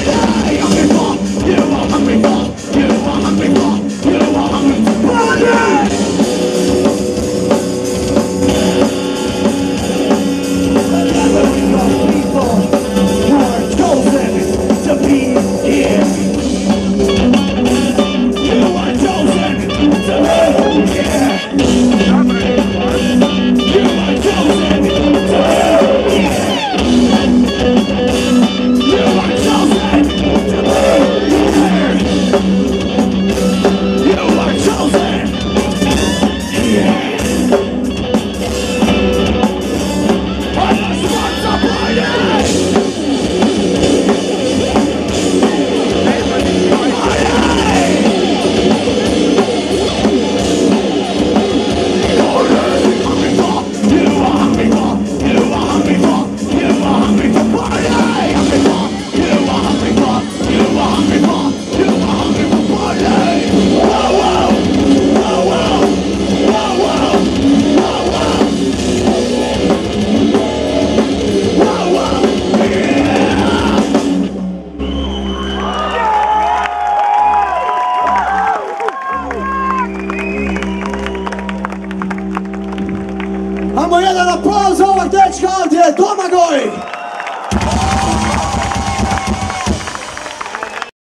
God. Ajmo jedan aplauz za ovog dečka ovdje, Domagoj!